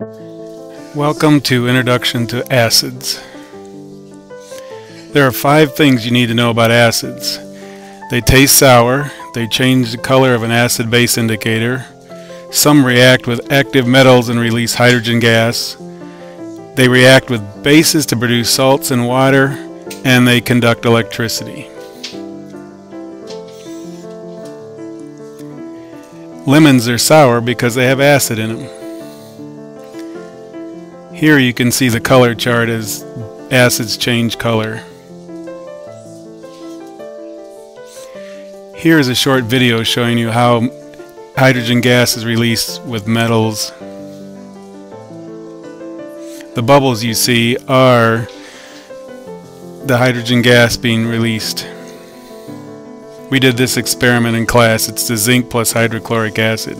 Welcome to Introduction to Acids. There are five things you need to know about acids. They taste sour, they change the color of an acid base indicator, some react with active metals and release hydrogen gas, they react with bases to produce salts and water, and they conduct electricity. Lemons are sour because they have acid in them. Here you can see the color chart as acids change color. Here is a short video showing you how hydrogen gas is released with metals. The bubbles you see are the hydrogen gas being released. We did this experiment in class. It's the zinc plus hydrochloric acid.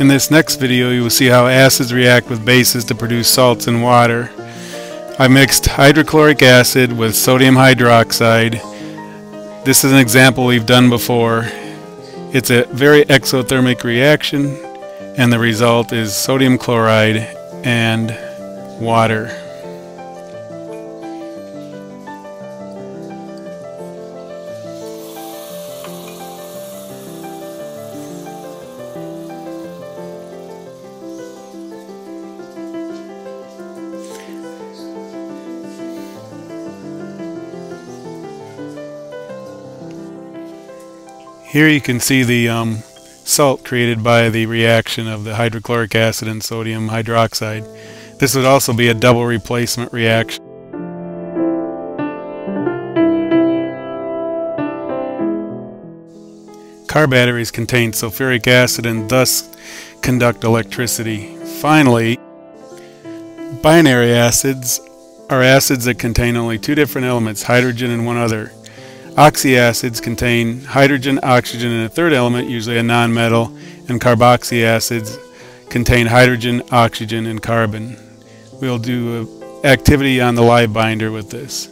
In this next video you will see how acids react with bases to produce salts and water. I mixed hydrochloric acid with sodium hydroxide. This is an example we've done before. It's a very exothermic reaction and the result is sodium chloride and water. Here you can see the um, salt created by the reaction of the hydrochloric acid and sodium hydroxide. This would also be a double replacement reaction. Car batteries contain sulfuric acid and thus conduct electricity. Finally, binary acids are acids that contain only two different elements, hydrogen and one other. Oxyacids contain hydrogen, oxygen, and a third element, usually a nonmetal, and carboxy acids contain hydrogen, oxygen, and carbon. We'll do an activity on the LiveBinder with this.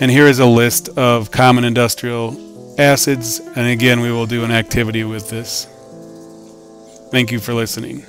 And here is a list of common industrial acids, and again we will do an activity with this. Thank you for listening.